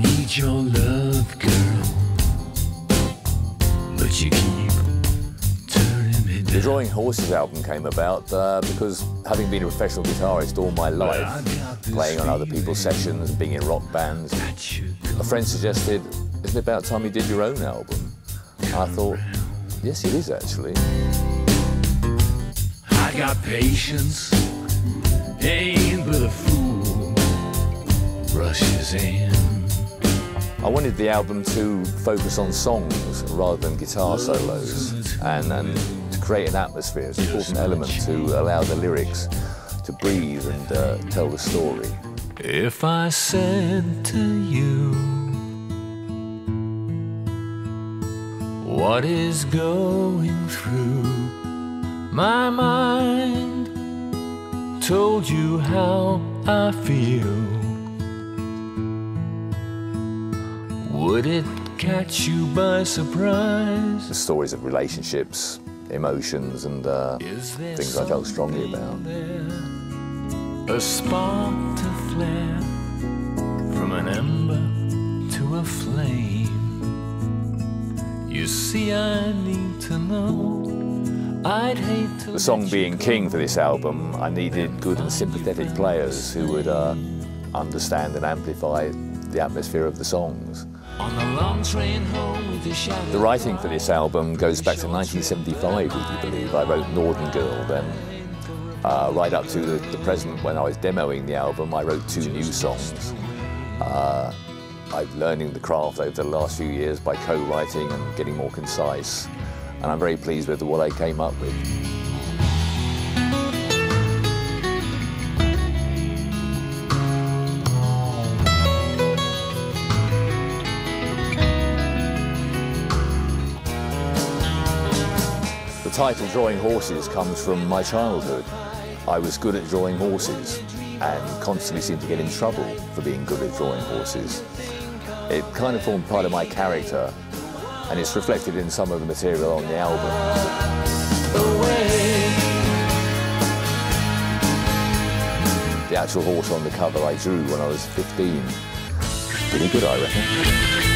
need your love, girl. But you keep turning me The. Drawing Horses album came about uh, because having been a professional guitarist all my life, playing on other people's sessions and being in rock bands, a friend suggested, isn't it about time you did your own album? I thought, yes, it is actually. I got patience, ain't but a fool rushes in. I wanted the album to focus on songs rather than guitar solos and, and to create an atmosphere. It's an important element to allow the lyrics to breathe and uh, tell the story. If I said to you, what is going through my mind, told you how I feel, would it catch you by surprise? The stories of relationships, emotions and uh, things I felt strongly about. there a spark to flare from an ember to a flame? You see, I need to know. I'd hate to The song being king for this album, I needed good and sympathetic players who would uh, understand and amplify the atmosphere of the songs. on the long train home with your. The writing for this album goes back to 1975, would you believe? I wrote Northern Girl then. Uh, right up to the, the present, when I was demoing the album, I wrote two new songs. Uh, I'm learning the craft over the last few years by co-writing and getting more concise. And I'm very pleased with what I came up with. Title Drawing Horses comes from my childhood. I was good at drawing horses and constantly seemed to get in trouble for being good at drawing horses. It kind of formed part of my character and it's reflected in some of the material on the album. The actual horse on the cover I drew when I was 15. Pretty good, I reckon.